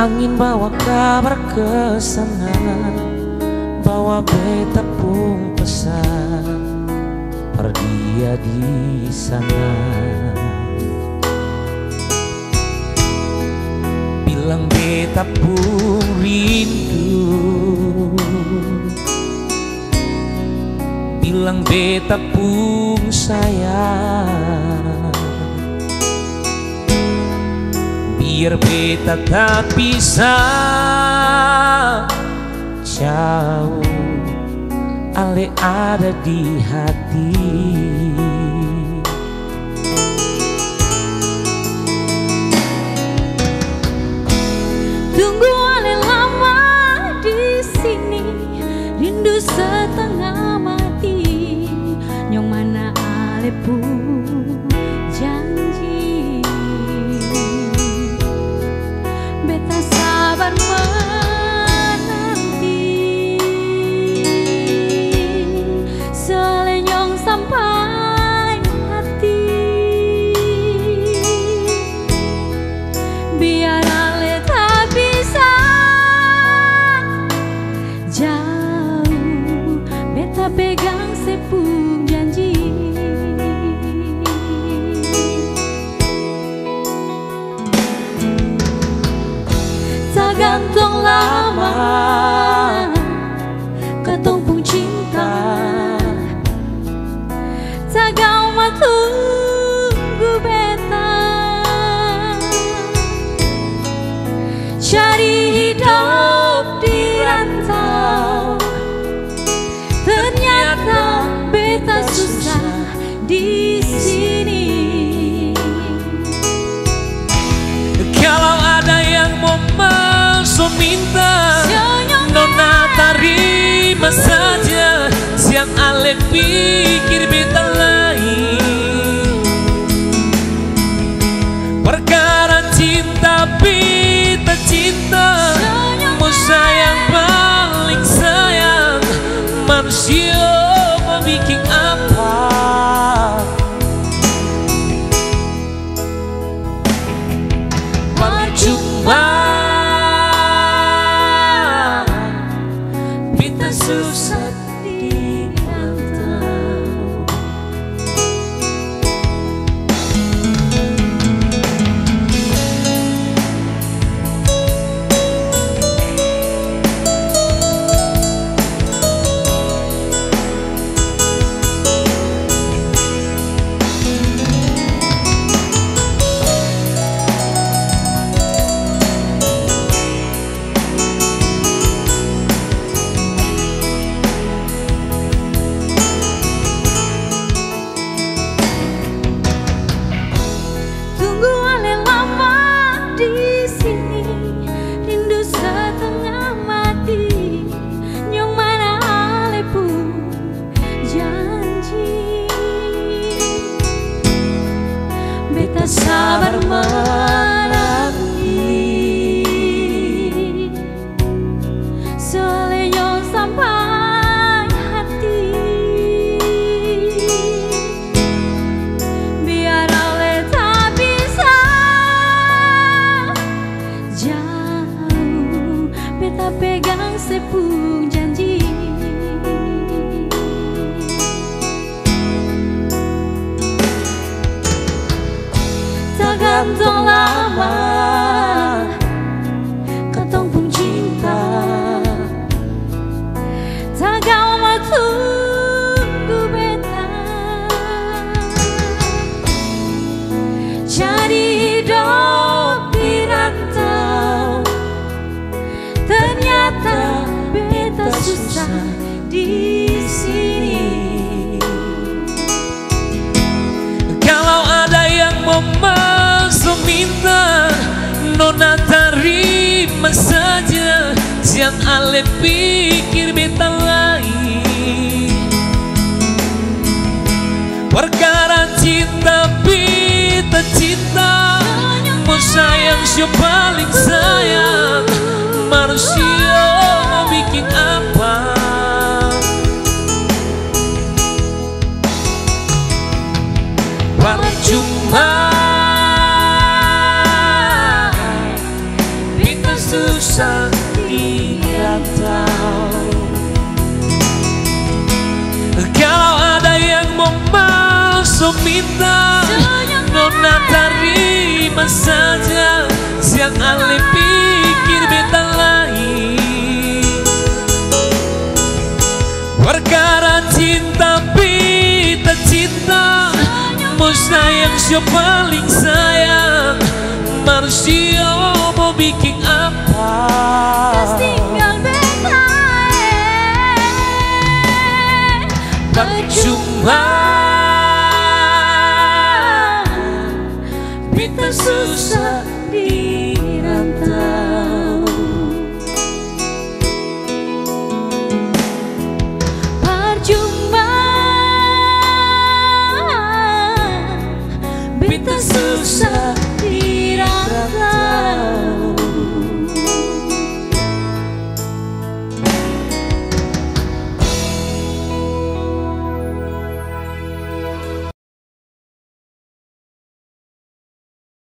Angin bawa kabar ke sana Bawa beta pun pesan. Perdia di sana. Bilang beta pun rindu. Bilang beta pun sayang Biar beta tak bisa jauh. Ale ada di hati pegang sepung janji. Tak gantung lama Cinta beta cinta. Mau sayang tak gantung lama katong pun cinta. Tak gauma tunggu beta. Jadi hidup di rantau ternyata beta susah di Siang ale pikir beta lain. Perkara cinta beta cinta. Mau sayang siapa paling sayang cinta Nona terima saja Siang alih pikir beta lain. Perkara cinta beta cinta musnah yang sio paling sayang. Marsio mau bikin apa? Tinggal beta. Percuma Jesus.